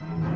Mm-hmm.